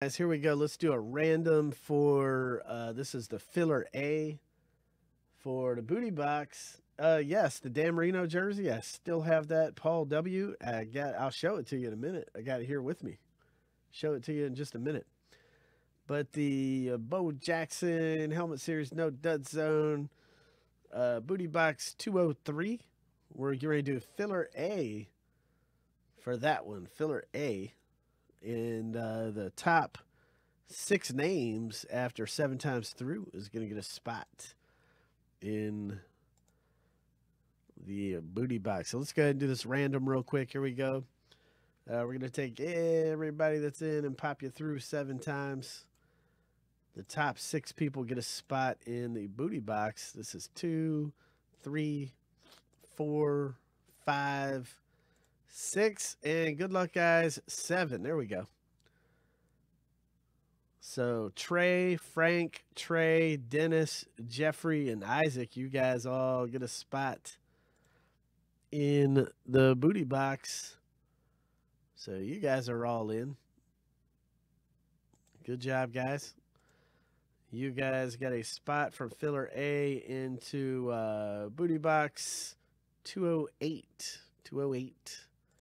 Guys, here we go. Let's do a random for uh, this is the filler A for the booty box. Uh, yes, the Dan Marino jersey. I still have that. Paul W. I got. I'll show it to you in a minute. I got it here with me. Show it to you in just a minute. But the uh, Bo Jackson helmet series, no dud zone, uh, booty box 203. We're getting to do filler A for that one. Filler A and uh, the top six names after seven times through is going to get a spot in the booty box. So let's go ahead and do this random real quick. Here we go. Uh, we're going to take everybody that's in and pop you through seven times. The top six people get a spot in the booty box. This is two, three, four, five, six, and good luck, guys. Seven. There we go. So Trey, Frank, Trey, Dennis, Jeffrey, and Isaac, you guys all get a spot in the booty box. So you guys are all in. Good job, guys. You guys got a spot from filler A into uh, booty box 208. 208.